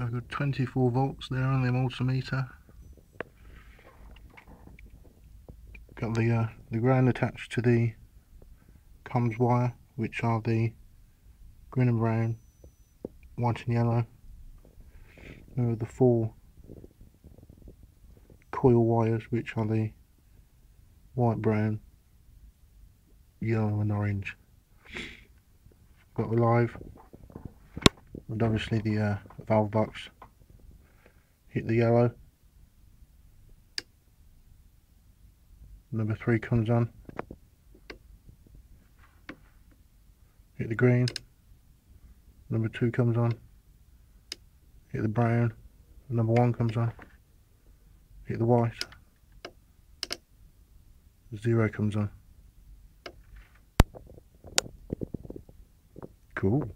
I've got 24 volts there on the multimeter. Got the uh, the ground attached to the comms wire, which are the green and brown, white and yellow. There are the four coil wires, which are the white, brown, yellow and orange. Got the live and obviously the uh, valve box hit the yellow. Number three comes on. Hit the green. Number two comes on. Hit the brown. Number one comes on. Hit the white. Zero comes on. Cool